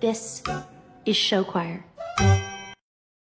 This is show choir.